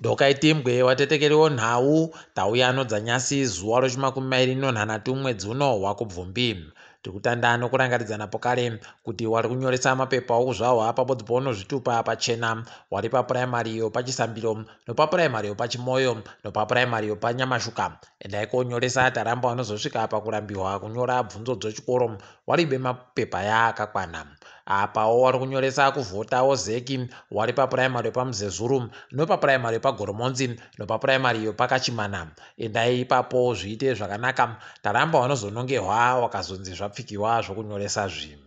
ndokaitimbwe watetekeriwo nhau tauya anodzanyasi zuva rochimakumi mairi nonhanhatu mwedzi uno hwakubvumbi tikutanda nokurangaridzana pokare kuti wari kunyoresa mapepa okuzvahwa pabodzi paunozvitupa pachena. Wari papuraimari yopachisambiro nopapuraimari yopachimoyo nopapuraimari yopanyamashuka endai konyoresa taramba wanozosvika pakurambiwa kunyora bvunzo dzechikoro waribe mapepa yaakakwana apawo wari kunyoresa kuvhotawo zeki wari papuraimari yopamuzezuru nopapuraimari yopagoromonzi nopapuraimari yopakachimana endai ipapo zviite zvakanaka. Taramba wanozonongerwa wakazonzi zvapfikiwa zvokunyoresa zvinhu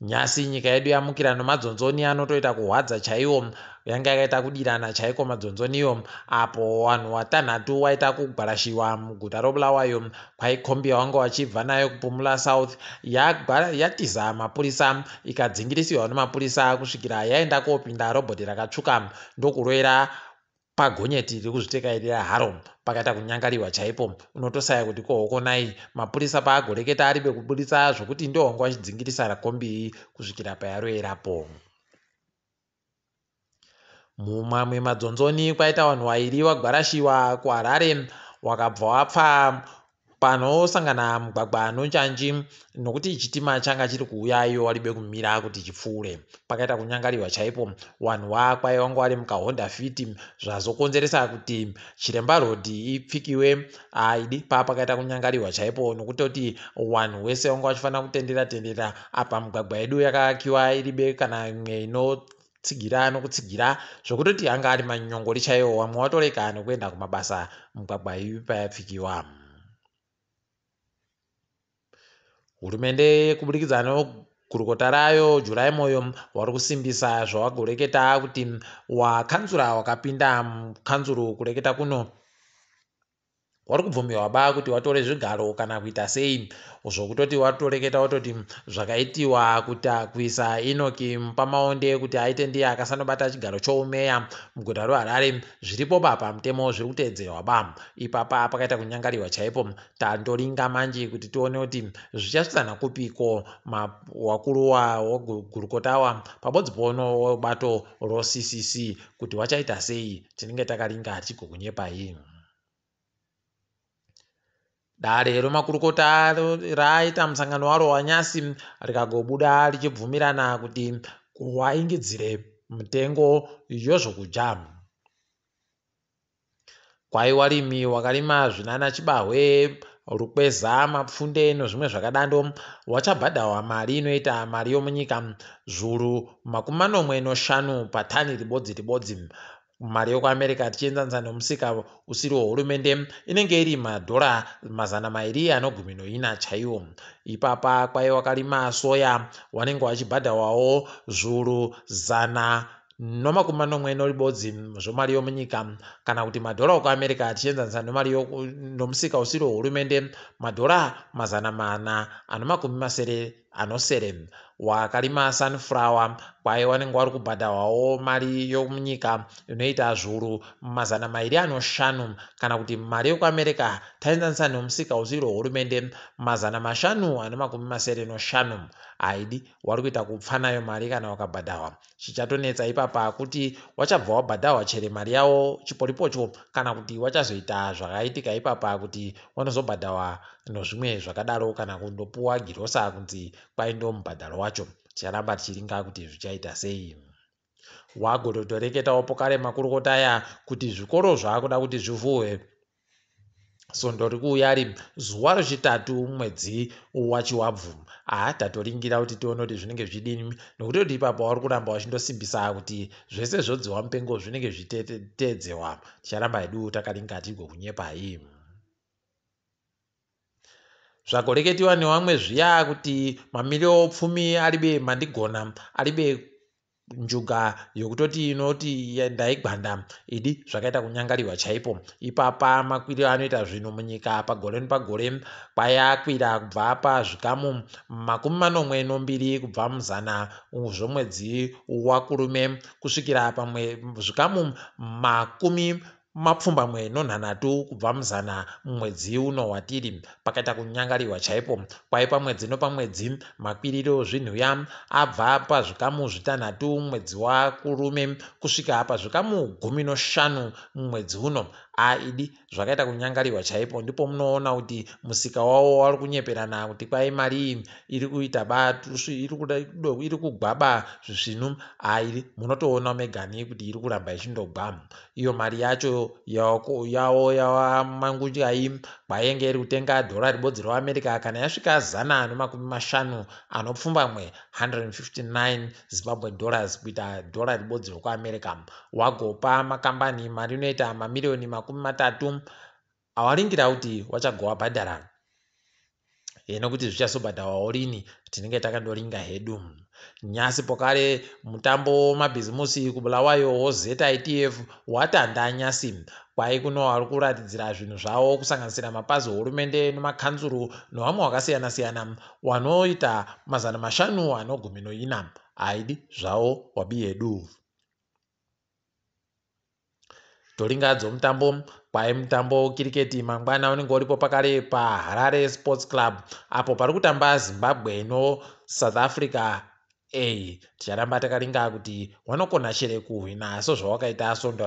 nyasi nyika yedu yamukira nomadzonzoni anotoita kuhwadza chaiwo yanga yakaita kudirana chaiko madzonzoniyo apo vanhu vatanhatu waita kugwarashiwa muguta robulawayo. Kwaikombiya wanga wachibva nayo kupumula south yatiza mapurisa ikadzingirisiwa nemapurisa kusvikira yaenda kopinda robhoti rakatsvuka. Ndokuroera pagonyeti riri kuzvitekairira haro pakaita kunyangariwa chaipo unotosaya kuti kohokonai mapurisa paagoreketa ari bekuburitsa zvokuti ndohongu achidzingirisa rakombi kusvikira payaroerapo mumamwe madzonzoni kwaita vanhu vairi vagwarashiwa kuharare wakabva wapfa panosangana mugwagwa nonjanji nokuti chitima changa chiri kuuyayo waribe kumira kuti chipfuure. Pakaita kunyangariwa chaipo vanhu vakwai vanga vari mukahonda fiti zvazokonzeresa kuti chiremba rodhi ipfikiwe. Aidi paa pakaita kunyangariwa chaipo nokutoti vanhu wese vanga vachifanira kutendera tendera apa migwagwa yedu yakaakiwa iribe kana imwe ino tsigira nokutsigira zvokutoti anga ari manyongori chaiwo vamwe vatoreka nokuenda kumabasa mugwagwa ivi payapfikiwa hurumende kubudikidza negurukota rayo jurai moyo wari kusimbisa zvavagoreketa kuti wakanzura wakapinda mukanzuru kureketa kuno wari kubvumirwa ba kuti watore zvigaro kana kuita sei? Zvokutoti watoreketa watoti zvakaitiwa kuta kuisa inoki pamaonde kuti aite ndiye akasanobata chigaro choumeya. Muguta roharare zviripo ba pamutemo zviri kuteedzerwa ba ipapa pakaita kunyangariwa chaipo tandoringa manje kuti tione kuti zvichasvitsana kupiko. Wakuru wagurukota pabodzi pono webato roccc kuti wachaita sei? Tinenge takaringa tichigokunyepai dare romakurukota raaita musangano waro wanyasi rikagobuda richibvumirana kuti waingidzire mutengo yozvokudya kwai warimi wakarima zvinana chibahwe rukweza mapfunde nozvimwe zvakadando wachabhadhawa mari inoita mari yomunyika. Zviuru makumi manomwe noshanu patani ribodzi ribodzi mari yokuamerica tichienzanisa nomusika usiri wehurumende inenge iri madhora mazana mairi anogumi noina chaiwo. Ipapa kwaiva karima soya wanenge wachibhadhawawo zviuru zana nomakumi manomwe noribodzi zvomari yomunyika. Kana kuti madhora okuamerica tichienzanisa nomari nomusika usiri wehurumende madhora mazana mana anomakumi masere anosere wakarima sunflower kwaye wanenge wari kubhadhawawo mari yomunyika inoita zviuru mazana mairi anoshanu kana kuti mari yekuamerica taenzanisa nomusika usiri wehurumende mazana mashanu ane makumi masere noshanu. Haidi wari kuita kupfa nayo mari kana wakabhadhawa chichatonetsa ipapa kuti wachabva wabhadhawa chere mari yawo chiporipocho kana kuti wachazoita zvakaitika ipapa kuti wanozobhadhawa nozvimwe zvakadaro kana kundopuwa girosa kunzi kwaindo mubhadharo wacho ticharamba tichiringa kuti zvichaita sei. Wagototoreketawo pokare makurukota aya kuti zvikoro zvaakuda kuti zvivhuhwe. Sondo ri kuuya ri zuva rechitatu mwedzi wachiwabvu haa tatoringira kuti tione kuti zvinenge zvidini. Nokuti kuti ipapo wari kuramba wachindosimbisa kuti zvese zvodziwa mupengo zvinenge zviteedzewa ticharamba hedu takaringa tigokunyepai zvagoreketiwa nevamwe zviya kuti mamiriro pfumi aribe mandigona aribe njuga yokutoti inoti ndaigwanda. Idi zvakaita kunyangariwa chaipo. Ipapa makwiriro anoita zvinhu munyika pagore nepagore kwayakwira kubva pazvikamu makumi manomwe nombiri kubva muzana zvomwedzi wakurume kusvikira pamwe zvikamu makumi mapfumbamwe nonhanhatu kubva muzana mumwedzi uno watiri. Pakaita kunyangariwa chaipo kwaipa mwedzi nopamwedzi makwiriro zvinhuya abva pazvikamu zvitanhatu mwedzi wakurume kusvika pazvikamu gumi noshanu mumwedzi uno. Aidi zvakaita kunyangariwa chaipo ndipo munoona kuti musika wavo wari kunyeperana kuti kwai mari iri kuita batusu iri kugwaba zvisvinu airi munotoona megani kuti iri kuramba ichindogwa. Iyo mari yacho yavo yava mangutyai kwainge iri kutenga dhora ribodzi reamerica kana yasvika zana nemakumi mashanu anopfumbamwe 159 zimbabwe dollars kuita dhora ribodzi rekuamerica. Wagopa makambani mari inoita mamiriyoni makumi matatu. Awaringira kuti wachagowabhadhara heno kuti zvichasobhadhawawo rini tinenge takandoringa hedu nyasi pokare mutambo wemabhizimusi kubulawayo wozetitf watanda nyasi. Kwai kuno ari kuratidzira zvinhu zvavo kusanganisira mapazi ehurumende nemakanzuru nevamwe vakasiyana-siyana wanoita mazana mashanu anogumi noina haidi zvavo wabi yedu. Toringa dzomutambo kwai mutambo kiriketi mangwana unenge uripo pakare paharare sports club apo pari kutamba zimbabwe nosouth africa a ticharamba takaringa kuti wanokona chere kuhwina sezvawakaita asonda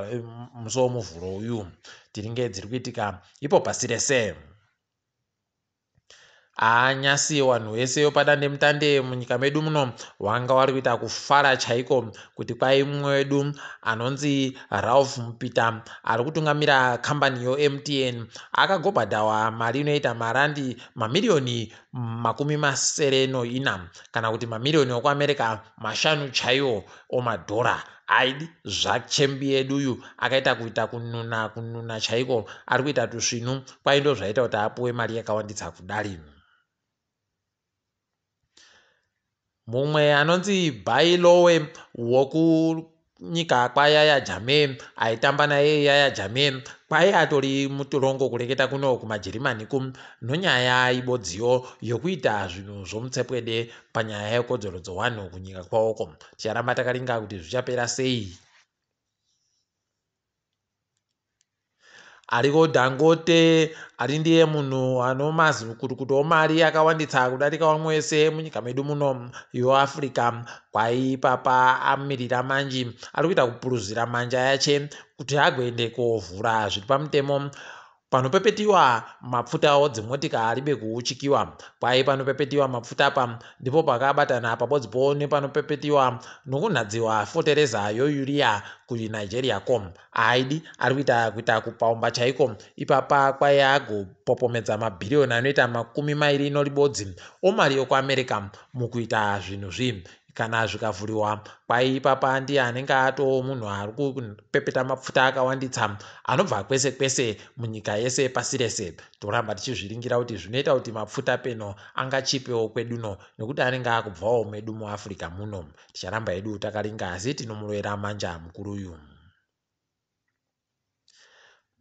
muso womuvhuro uyu. Tiringe dziri kuitika ipo pasi rese anyasi vanhu vese vepadandemutande munyika medu muno vanga vari kuita kufara chaiko kuti kwai mumwe wedu anonzi ralph mupita ari kutungamira kambani yomtn akagobhadhawa mari inoita marandi mamiriyoni makumi masere noina kana kuti mamiriyoni okuamerica mashanu chaiwo omadhora. Aidi zvachembi yedu uyu akaita kuita kununa kununa chaiko ari kuita tusvinu kwai ndo zvaita kuti apuwe mari yakawanditsa kudari mumwe anonzi bailowe wokunyika kwayaya jame aitamba naye yaya jame. Kwai atori mutorongo kureketa kuno kumajerimani ku nonyaya ibodziyo yokuita zvinhu zvomutsepwede panyaya yekodzero dzowanhu kunyika kwawoko ticharamba takaringa kuti zvichapera sei ariko dangote ari ndiye munhu anomazi kuti kutiwo mari akawanditsa kudarika vamwe wese munyika medu muno yoafrica kwaipapa amirira manji ari kuita kupuruzira manja yache kuti agoende kovhura zviri pamutemo panopepetiwa mapfutawo dzimotikari bekuuchikiwa. Kwai panopepetiwa mapfuta apa ndipo pakabatana pabodzipo nepanopepetiwa nokunhadziwa fotereza yoyuria kunigeria com aidi ari kuita kuita kupaumba chaiko? Ipapa kwai agopopomedza mabhiriyoni anoita makumi mairi noribodzi omari yokuamerica mukuita zvinhu zvii kana zvikavhuriwa. Kwai ipapa ndiye anenge atoo munhu ari kupepeta mapfuta akawanditsa anobva kwese kwese munyika yese pasi rese. Toramba tichizviringira kuti zvinoita kuti mapfuta peno angachipewo kweduno nekuti anenge akubvawo medu muafrica muno. Ticharamba hedu takaringa asi tinomurovera manja mukuru uyu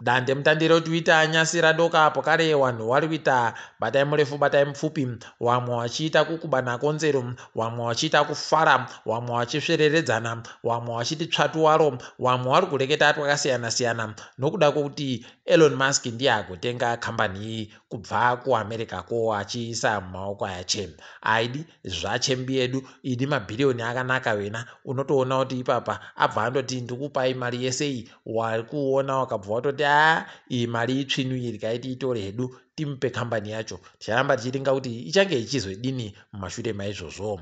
dande mutandiro twitter nyasi radoka apo kare vanhu vari kuita batai murefu batai mupfupi. Vamwe vachiita kukubana konzero vamwe vachiita kufara vamwe vachisvereredzana vamwe vachiti tsvatuwaro vamwe vari kureketa twakasiyana-siyana nokuda kwokuti elon musk ndiye agotenga kambani iyi kubva kuamerica ko achiisa mumaoko ayache aidi zvachembi yedu idi mabhiriyoni akanaka wena. Unotoona kuti ipapa abva andoti ndikupai mari yese iyi wari kuona wakabva watoti a iyi mari itsvinu iri kaiti itore hedu timupe kambani yacho. Ticharamba tichiringa kuti ichange ichizodini mumashure maizvozvo.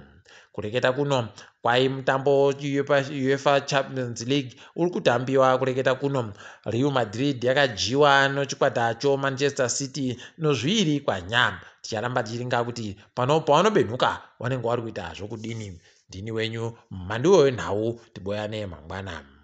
Kureketa kuno kwai mutambo uefa champions league uri kutambiwa kureketa kuno. Real madrid yakajiwa nochikwatacho manchester city nozviri kwanya ticharamba tichiringa kuti pano pavanobenhuka vanenge vari kuita zvokudini. Ndini wenyu mhandiwo wenhau tiboyane mangwana